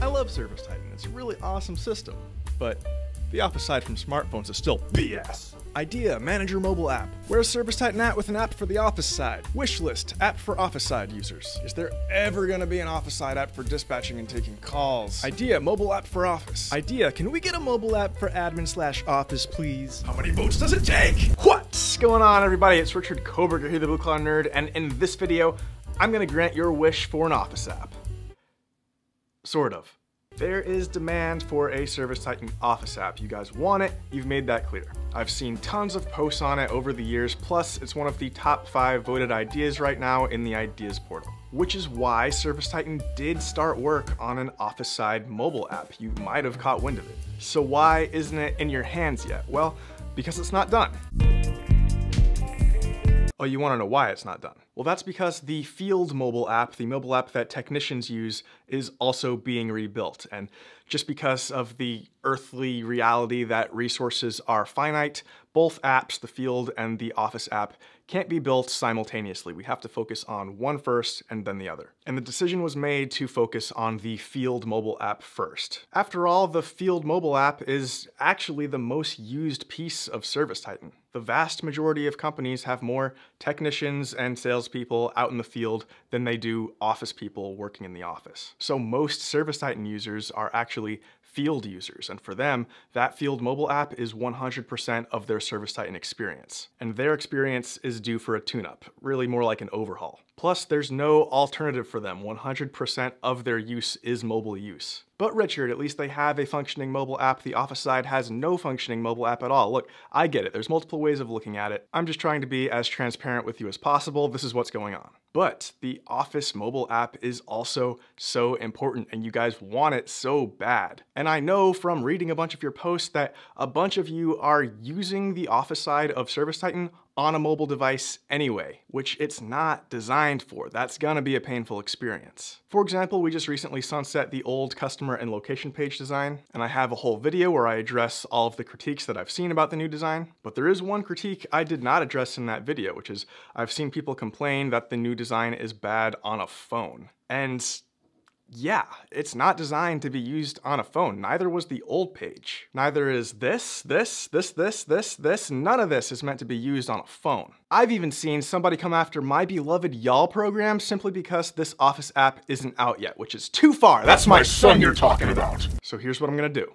I love ServiceTitan. It's a really awesome system. But the app aside from smartphones is still BS. Idea, Manager mobile app. Where's ServiceTitan at with an app for the office side? Wishlist, app for office side users. Is there ever gonna be an office side app for dispatching and taking calls? Idea, mobile app for office. Idea, can we get a mobile app for admin slash office, please? How many votes does it take? What's going on, everybody? It's Richard Koberger here, the Blue Collar Nerd, and in this video, I'm gonna grant your wish for an office app. Sort of. There is demand for a Service Titan Office app. You guys want it, you've made that clear. I've seen tons of posts on it over the years, plus it's one of the top five voted ideas right now in the ideas portal. Which is why Service Titan did start work on an office side mobile app. You might have caught wind of it. So why isn't it in your hands yet? Well, because it's not done. Oh, you wanna know why it's not done? Well, that's because the Field mobile app, the mobile app that technicians use, is also being rebuilt. And just because of the earthly reality that resources are finite, both apps, the Field and the Office app, can't be built simultaneously. We have to focus on one first and then the other. And the decision was made to focus on the Field mobile app first. After all, the Field mobile app is actually the most used piece of ServiceTitan. The vast majority of companies have more technicians and salespeople out in the field than they do office people working in the office. So most ServiceTitan users are actually field users, and for them, that field mobile app is 100% of their ServiceTitan experience. And their experience is due for a tune-up, really more like an overhaul. Plus, there's no alternative for them. 100% of their use is mobile use. But Richard, at least they have a functioning mobile app. The Office side has no functioning mobile app at all. Look, I get it. There's multiple ways of looking at it. I'm just trying to be as transparent with you as possible. This is what's going on. But the Office mobile app is also so important and you guys want it so bad. And I know from reading a bunch of your posts that a bunch of you are using the Office side of ServiceTitan on a mobile device anyway, which it's not designed for. That's gonna be a painful experience. For example, we just recently sunset the old customer and location page design, and I have a whole video where I address all of the critiques that I've seen about the new design. But there is one critique I did not address in that video, which is I've seen people complain that the new design is bad on a phone. And yeah, it's not designed to be used on a phone. Neither was the old page. Neither is this, this, this, this, this, this. None of this is meant to be used on a phone. I've even seen somebody come after my beloved Y'all program simply because this Office app isn't out yet, which is too far. That's, That's my son you're talking about. So here's what I'm gonna do.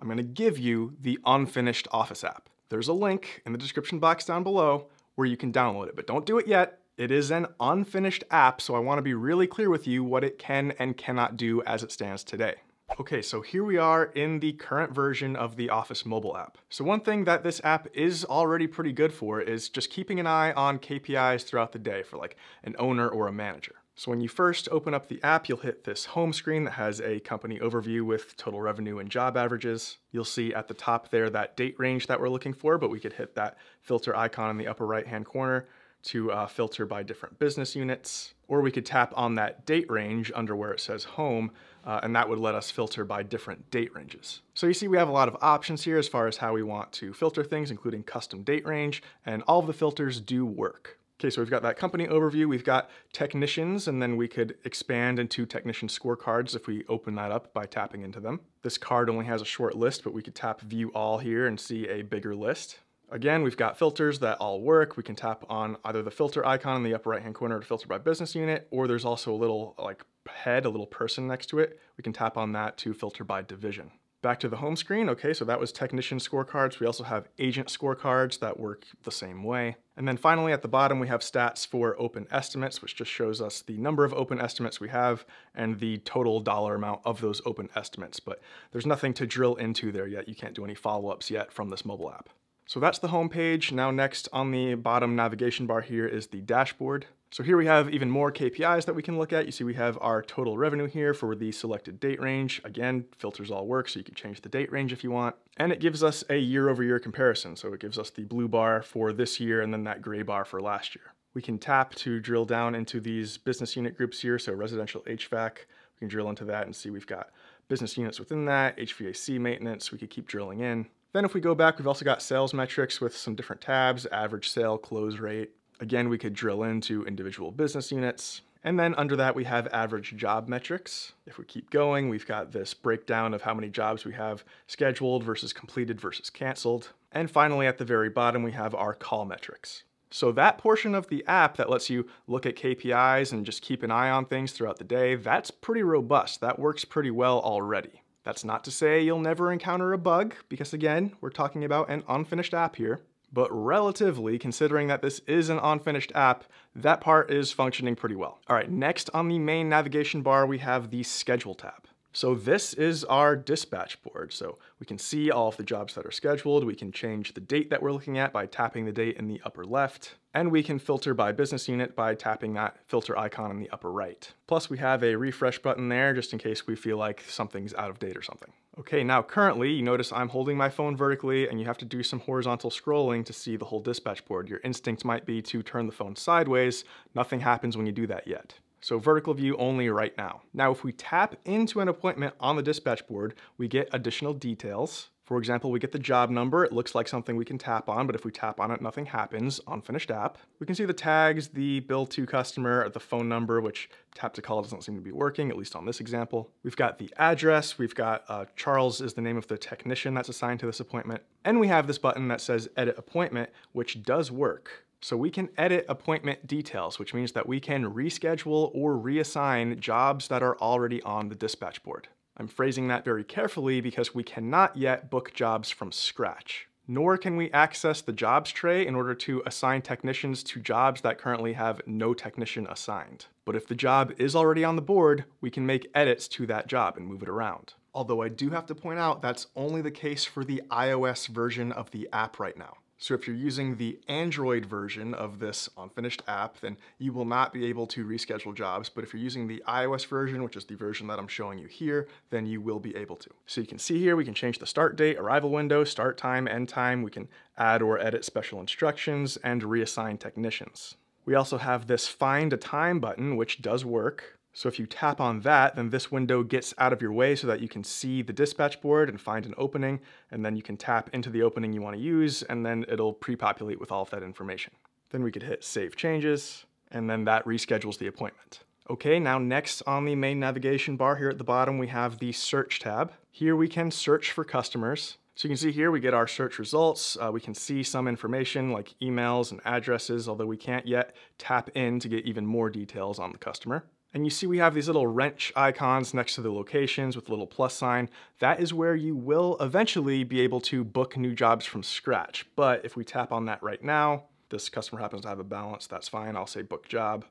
I'm gonna give you the unfinished Office app. There's a link in the description box down below where you can download it, but don't do it yet it is an unfinished app, so I wanna be really clear with you what it can and cannot do as it stands today. Okay, so here we are in the current version of the Office mobile app. So one thing that this app is already pretty good for is just keeping an eye on KPIs throughout the day for like an owner or a manager. So when you first open up the app, you'll hit this home screen that has a company overview with total revenue and job averages. You'll see at the top there that date range that we're looking for, but we could hit that filter icon in the upper right hand corner to uh, filter by different business units, or we could tap on that date range under where it says home, uh, and that would let us filter by different date ranges. So you see we have a lot of options here as far as how we want to filter things, including custom date range, and all of the filters do work. Okay, so we've got that company overview, we've got technicians, and then we could expand into technician scorecards if we open that up by tapping into them. This card only has a short list, but we could tap view all here and see a bigger list. Again, we've got filters that all work. We can tap on either the filter icon in the upper right hand corner to filter by business unit, or there's also a little like head, a little person next to it. We can tap on that to filter by division. Back to the home screen, okay, so that was technician scorecards. We also have agent scorecards that work the same way. And then finally at the bottom we have stats for open estimates, which just shows us the number of open estimates we have and the total dollar amount of those open estimates. But there's nothing to drill into there yet. You can't do any follow-ups yet from this mobile app. So that's the home page. Now next on the bottom navigation bar here is the dashboard. So here we have even more KPIs that we can look at. You see we have our total revenue here for the selected date range. Again, filters all work, so you can change the date range if you want. And it gives us a year over year comparison. So it gives us the blue bar for this year and then that gray bar for last year. We can tap to drill down into these business unit groups here. So residential HVAC, we can drill into that and see we've got business units within that, HVAC maintenance, we could keep drilling in. Then if we go back, we've also got sales metrics with some different tabs, average sale, close rate. Again, we could drill into individual business units. And then under that, we have average job metrics. If we keep going, we've got this breakdown of how many jobs we have scheduled versus completed versus canceled. And finally, at the very bottom, we have our call metrics. So that portion of the app that lets you look at KPIs and just keep an eye on things throughout the day, that's pretty robust. That works pretty well already. That's not to say you'll never encounter a bug, because again, we're talking about an unfinished app here but relatively, considering that this is an unfinished app, that part is functioning pretty well. All right, next on the main navigation bar, we have the Schedule tab. So this is our dispatch board. So we can see all of the jobs that are scheduled. We can change the date that we're looking at by tapping the date in the upper left. And we can filter by business unit by tapping that filter icon in the upper right. Plus we have a refresh button there just in case we feel like something's out of date or something. Okay, now currently you notice I'm holding my phone vertically and you have to do some horizontal scrolling to see the whole dispatch board. Your instinct might be to turn the phone sideways. Nothing happens when you do that yet. So vertical view only right now. Now, if we tap into an appointment on the dispatch board, we get additional details. For example, we get the job number. It looks like something we can tap on, but if we tap on it, nothing happens. Unfinished app. We can see the tags, the bill to customer, the phone number, which tap to call doesn't seem to be working, at least on this example. We've got the address. We've got uh, Charles is the name of the technician that's assigned to this appointment. And we have this button that says edit appointment, which does work. So we can edit appointment details, which means that we can reschedule or reassign jobs that are already on the dispatch board. I'm phrasing that very carefully because we cannot yet book jobs from scratch. Nor can we access the jobs tray in order to assign technicians to jobs that currently have no technician assigned. But if the job is already on the board, we can make edits to that job and move it around. Although I do have to point out that's only the case for the iOS version of the app right now. So if you're using the Android version of this unfinished app, then you will not be able to reschedule jobs. But if you're using the iOS version, which is the version that I'm showing you here, then you will be able to. So you can see here, we can change the start date, arrival window, start time, end time. We can add or edit special instructions and reassign technicians. We also have this find a time button, which does work. So if you tap on that, then this window gets out of your way so that you can see the dispatch board and find an opening, and then you can tap into the opening you want to use, and then it'll pre-populate with all of that information. Then we could hit Save Changes, and then that reschedules the appointment. Okay, now next on the main navigation bar here at the bottom, we have the Search tab. Here we can search for customers. So you can see here we get our search results. Uh, we can see some information like emails and addresses, although we can't yet tap in to get even more details on the customer. And you see we have these little wrench icons next to the locations with a little plus sign. That is where you will eventually be able to book new jobs from scratch. But if we tap on that right now, this customer happens to have a balance, that's fine. I'll say book job.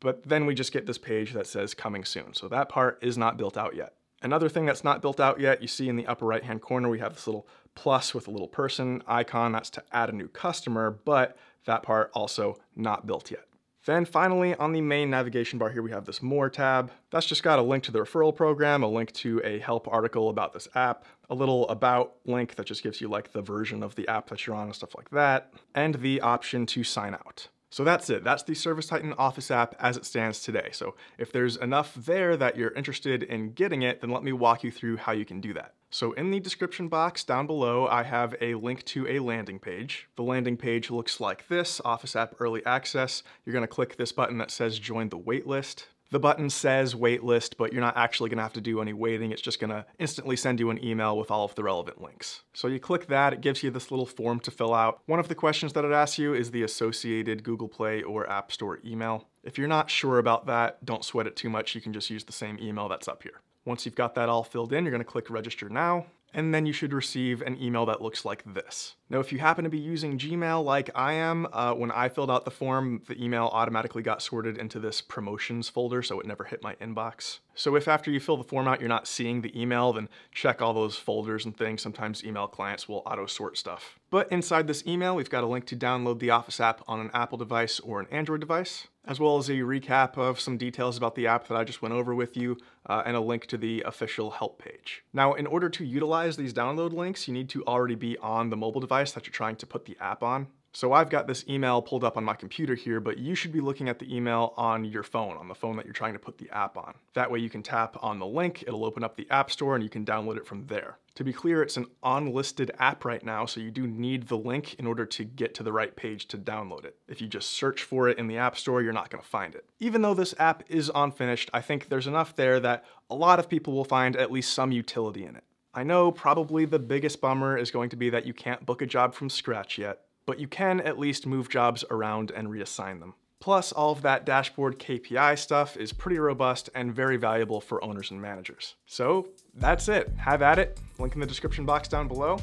But then we just get this page that says coming soon. So that part is not built out yet. Another thing that's not built out yet, you see in the upper right hand corner, we have this little plus with a little person icon. That's to add a new customer, but that part also not built yet. Then finally on the main navigation bar here we have this More tab. That's just got a link to the referral program, a link to a help article about this app, a little about link that just gives you like the version of the app that you're on and stuff like that, and the option to sign out. So that's it. That's the ServiceTitan Office app as it stands today. So if there's enough there that you're interested in getting it, then let me walk you through how you can do that. So in the description box down below, I have a link to a landing page. The landing page looks like this, Office App Early Access. You're gonna click this button that says join the waitlist. The button says waitlist, but you're not actually gonna have to do any waiting. It's just gonna instantly send you an email with all of the relevant links. So you click that, it gives you this little form to fill out. One of the questions that it asks you is the associated Google Play or App Store email. If you're not sure about that, don't sweat it too much. You can just use the same email that's up here. Once you've got that all filled in, you're gonna click register now and then you should receive an email that looks like this. Now, if you happen to be using Gmail like I am, uh, when I filled out the form, the email automatically got sorted into this promotions folder, so it never hit my inbox. So if after you fill the form out, you're not seeing the email, then check all those folders and things. Sometimes email clients will auto sort stuff. But inside this email, we've got a link to download the Office app on an Apple device or an Android device as well as a recap of some details about the app that I just went over with you, uh, and a link to the official help page. Now, in order to utilize these download links, you need to already be on the mobile device that you're trying to put the app on. So I've got this email pulled up on my computer here, but you should be looking at the email on your phone, on the phone that you're trying to put the app on. That way you can tap on the link, it'll open up the App Store and you can download it from there. To be clear, it's an unlisted app right now, so you do need the link in order to get to the right page to download it. If you just search for it in the App Store, you're not gonna find it. Even though this app is unfinished, I think there's enough there that a lot of people will find at least some utility in it. I know probably the biggest bummer is going to be that you can't book a job from scratch yet, but you can at least move jobs around and reassign them. Plus, all of that dashboard KPI stuff is pretty robust and very valuable for owners and managers. So that's it. Have at it. Link in the description box down below.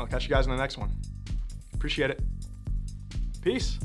I'll catch you guys in the next one. Appreciate it. Peace.